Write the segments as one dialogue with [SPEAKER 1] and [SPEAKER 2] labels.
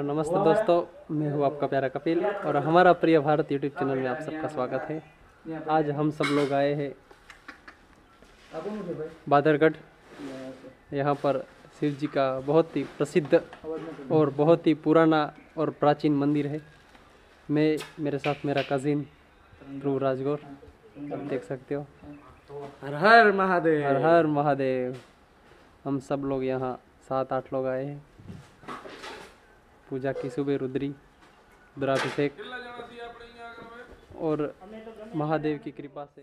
[SPEAKER 1] Hello नमस्ते दोस्तों। मैं हूँ आपका प्यारा कपिल और हमारा प्रिय भारत यूट्यूब चैनल में आप सबका स्वागत है। आज हम सब लोग आए हैं बादरगढ़। यहाँ पर शिव जी का बहुत ही प्रसिद्ध और बहुत ही पुराना और प्राचीन मंदिर है। मैं मेरे साथ मेरा कजिन ध्रुव राजगौर आप देख सकते हो।
[SPEAKER 2] हर हर महादेव।
[SPEAKER 1] हर हर महादेव। हम सब लोग यहाँ सात आठ लोग आए हैं। पूजा की सुबह रुद्री रुद्राभिषेक और महादेव की कृपा से।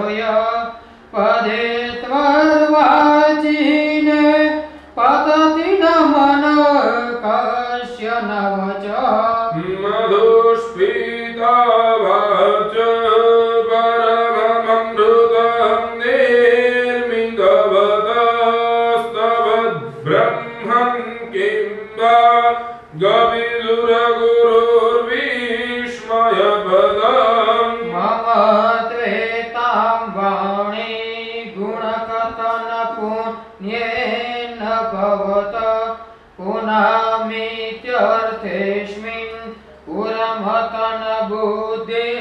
[SPEAKER 2] Hallelujah. गुणकथनपुण्येन भवत पुनामीत्यर्थेऽस्मिन् पुरमतन बुद्धिर्व्यवसिता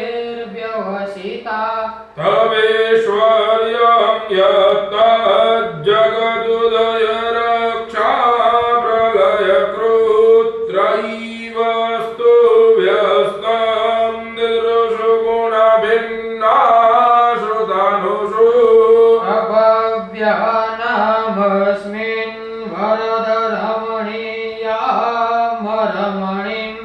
[SPEAKER 2] अभव्यानामस्मिन् वरदरमणीयामरमणिं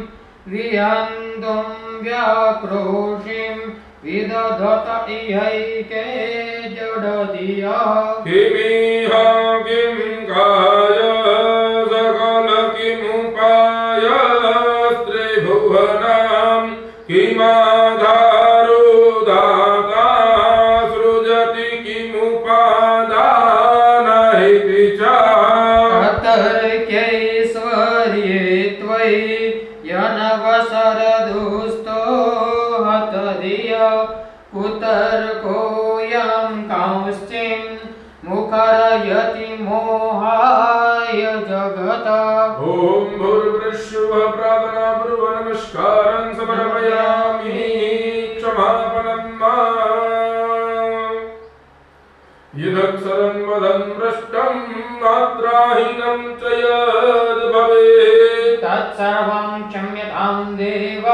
[SPEAKER 2] विहन्तुं व्याक्रोशिं विदधत इहैके जडधिया त्वयि यनवसरदुस्तो हतधिय कुतर्कोऽयं कांश्चिन् मुखरयति मोहाय जगत।
[SPEAKER 3] ॐ भूर्भृश्व प्रार्थना पूर्व नमस्कारं समर्पयामि क्षमापणं मा यदक्षरं वदन् भ्रष्टं मात्राहीनं च यद्
[SPEAKER 2] तत्सर्वं क्षम्यतां देव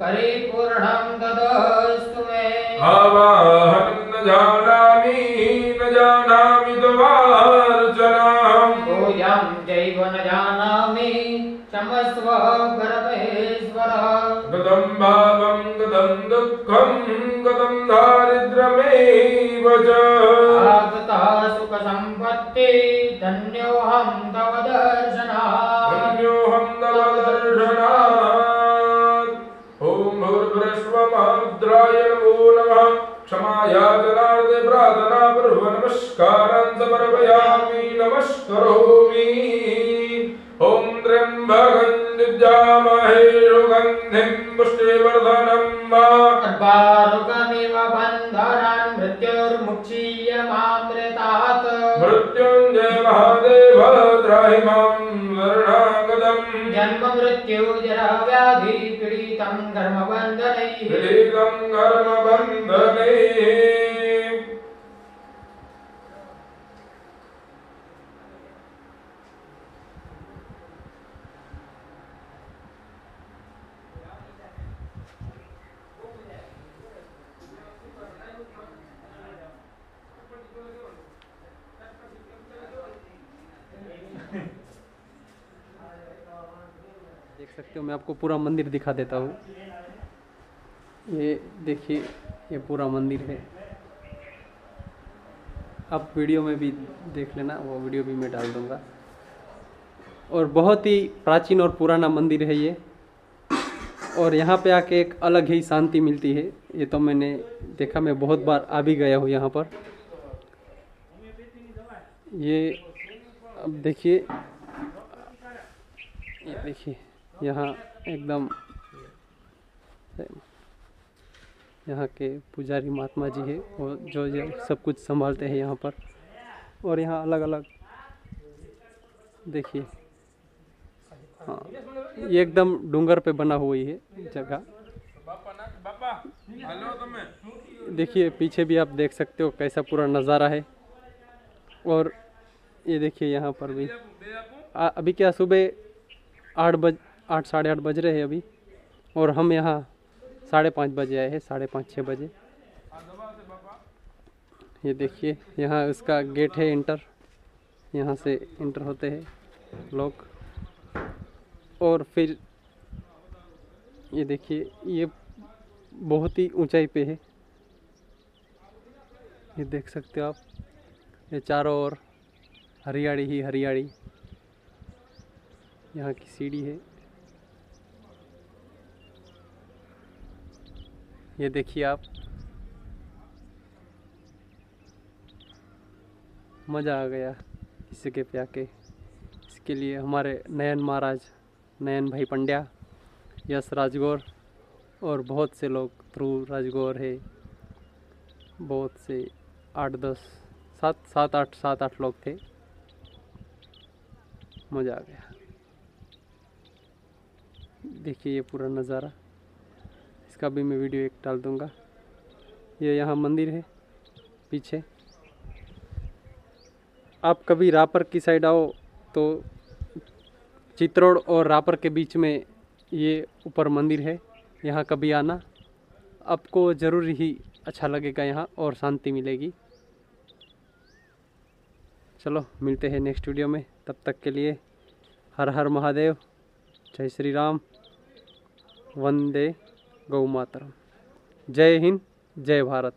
[SPEAKER 2] परिपूर्णं तदस्तु मे।
[SPEAKER 3] आवाहनं न जानामि न जानामि तवार्चनाम्
[SPEAKER 2] भूयां चैव न जानामि क्षमस्व परमेश्वर।
[SPEAKER 3] गतं भावं गतं दुःखं गतं दारिद्र्यमेव च।
[SPEAKER 2] आगतः सुखसम्पत्ति धन्योऽहं तव दर्शनात्।
[SPEAKER 3] धन्योऽहं तव क्षमायाचनार्थे प्रार्थना पूर्व नमस्कारान् समर्पयामि। नमस्करोमि। ॐ त्र्यम्बकं युज्यामहे सुगन्धिं पुष्टिवर्धनं वा।
[SPEAKER 2] सर्वारुगमिव बन्धनान् मृत्युर्मुक्षीयमामृतात्
[SPEAKER 3] मृत्युञ्जय महादेव त्राहि माँ शरणागतम्
[SPEAKER 2] जन्म मृत्यु जरा व्याधि पीडितं कर्मबन्धनैः
[SPEAKER 3] पीडितं कर्मबन्धने
[SPEAKER 1] देख सकते हो, मैं आपको पूरा मंदिर दिखा देता हूँ। ये देखिए, ये पूरा मंदिर है। आप वीडियो में भी देख लेना, वो वीडियो भी मैं डाल दूँगा। और बहुत ही प्राचीन और पुराना मंदिर है ये। और यहाँ पे आके एक अलग ही शांति मिलती है। ये तो मैंने देखा, मैं बहुत बार आ भी गया हूँ यहाँ पर। ये, अब देखिए। ये देखिए। यहाँ एकदम यहाँ के पुजारी महात्मा जी है वो जो जो सब कुछ संभालते हैं यहाँ पर। और यहाँ अलग अलग देखिए हाँ ये एकदम डूंगर पे बना हुई है जगह। देखिए पीछे भी आप देख सकते हो कैसा पूरा नज़ारा है। और ये देखिए यहाँ पर भी। आ, अभी क्या सुबह आठ बज आठ, साढ़े आठ बज रहे हैं अभी। और हम यहाँ साढ़े पाँच बजे आए हैं, साढ़े पाँच छः बजे। ये देखिए, यहाँ उसका गेट है इंटर। यहाँ से इंटर होते हैं लोग और फिर ये देखिए, ये बहुत ही ऊंचाई पे है। ये देख सकते हो आप, ये चारों ओर हरियाली ही हरियाली। यहाँ की सीढ़ी है। ये देखिए आप। मज़ा आ गया इस जगह पे आके इसके लिए हमारे नयन महाराज, नयन भाई पंड्या, यश राजगौर और बहुत से लोग, ध्रुव राजगौर है, बहुत से आठ दस, सात सात आठ सात आठ लोग थे। मज़ा आ गया। देखिए ये पूरा नज़ारा। इसका भी मैं वीडियो एक डाल दूँगा। ये यहाँ मंदिर है, पीछे। आप कभी रापर की साइड आओ तो चित्रोड़ और रापर के बीच में ये ऊपर मंदिर है। यहाँ कभी आना, आपको ज़रूर ही अच्छा लगेगा यहाँ और शांति मिलेगी। चलो, मिलते हैं नेक्स्ट वीडियो में। तब तक के लिए हर हर महादेव, जय श्री राम, वंदे। गौ मातरम जय हिंद जय भारत।